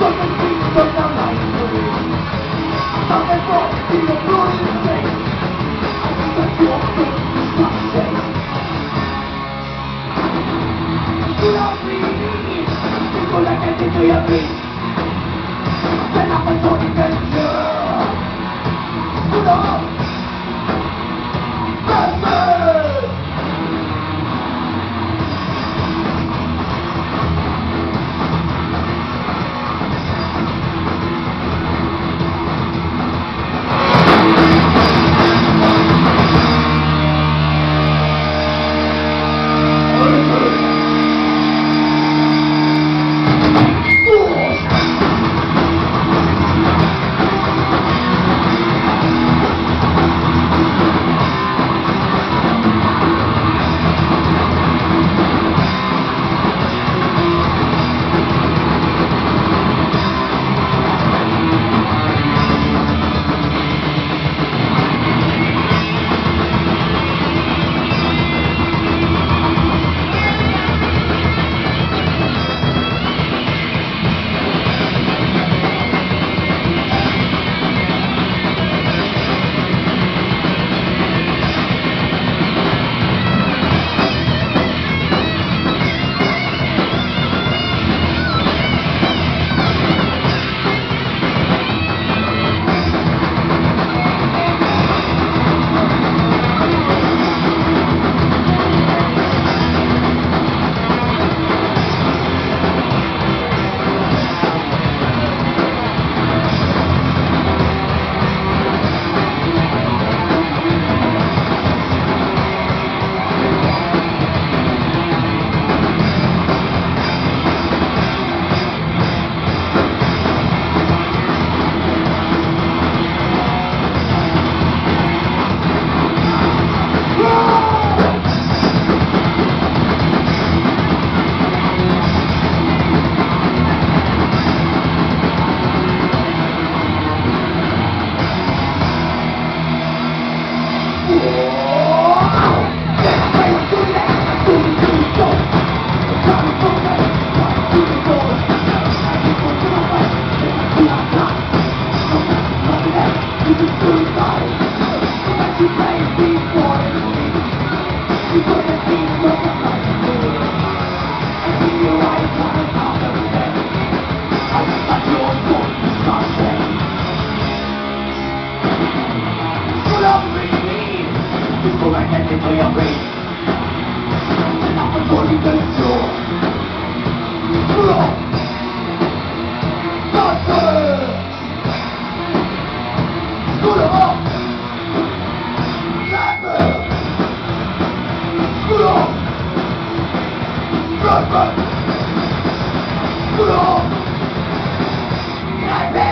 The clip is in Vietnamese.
tôi vẫn tin tôi đã là người Sao lại bỏ thì là tôi là mình Anh ta hiểu tôi là mình Love me, people like I think you. Run, run! Run! Run!